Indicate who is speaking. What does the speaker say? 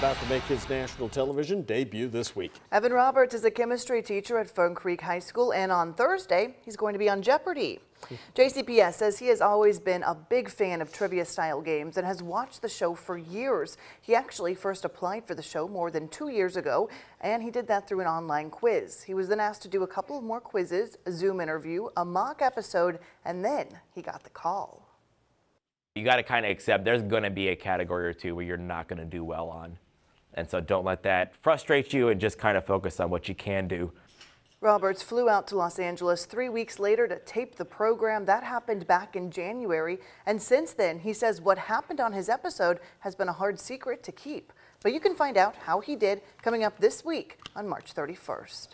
Speaker 1: about to make his national television debut this week.
Speaker 2: Evan Roberts is a chemistry teacher at Fern Creek High School, and on Thursday, he's going to be on Jeopardy! JCPS says he has always been a big fan of trivia-style games and has watched the show for years. He actually first applied for the show more than two years ago, and he did that through an online quiz. He was then asked to do a couple of more quizzes, a Zoom interview, a mock episode, and then he got the call.
Speaker 3: You got to kind of accept there's going to be a category or two where you're not going to do well on. And so don't let that frustrate you and just kind of focus on what you can do.
Speaker 2: Roberts flew out to Los Angeles three weeks later to tape the program. That happened back in January. And since then, he says what happened on his episode has been a hard secret to keep. But you can find out how he did coming up this week on March 31st.